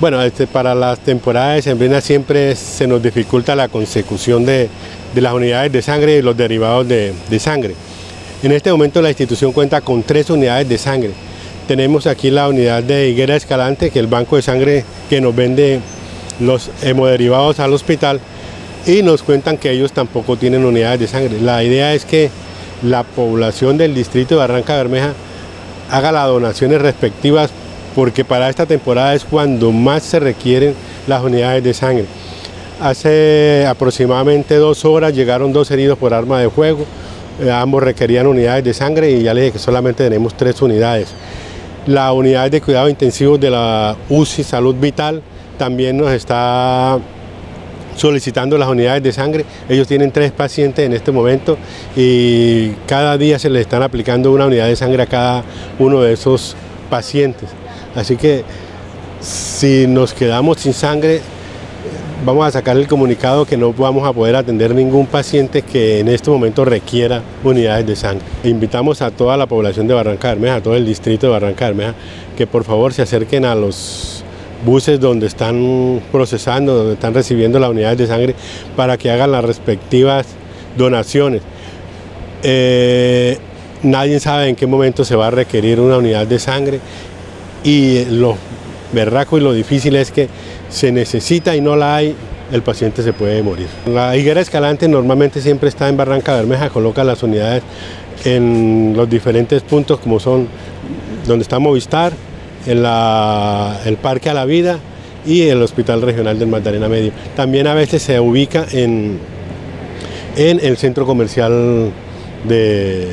Bueno, este, para las temporadas de sembrina siempre se nos dificulta la consecución de, las unidades de sangre y los derivados de, sangre. En este momento la institución cuenta con tres unidades de sangre. Tenemos aquí la unidad de Higuera Escalante, que es el banco de sangre que nos vende los hemoderivados al hospital y nos cuentan que ellos tampoco tienen unidades de sangre. La idea es que la población del distrito de Barranca Bermeja haga las donaciones respectivas porque para esta temporada es cuando más se requieren las unidades de sangre. Hace aproximadamente dos horas llegaron dos heridos por arma de fuego, eh, ambos requerían unidades de sangre y ya les dije que solamente tenemos tres unidades. La unidad de cuidado intensivo de la UCI Salud Vital también nos está solicitando las unidades de sangre. Ellos tienen tres pacientes en este momento y cada día se les están aplicando una unidad de sangre a cada uno de esos pacientes. Así que si nos quedamos sin sangre, vamos a sacar el comunicado que no vamos a poder atender ningún paciente que en este momento requiera unidades de sangre. Invitamos a toda la población de Barranca Bermeja, a todo el distrito de Barranca Bermeja, que por favor se acerquen a los buses donde están procesando, donde están recibiendo las unidades de sangre para que hagan las respectivas donaciones. Eh, nadie sabe en qué momento se va a requerir una unidad de sangre y lo berraco y lo difícil es que se necesita y no la hay, el paciente se puede morir. La higuera escalante normalmente siempre está en Barranca Bermeja, coloca las unidades en los diferentes puntos como son donde está Movistar, en el Parque a la Vida y el Hospital Regional del Magdalena Medio. También a veces se ubica en, en el centro comercial de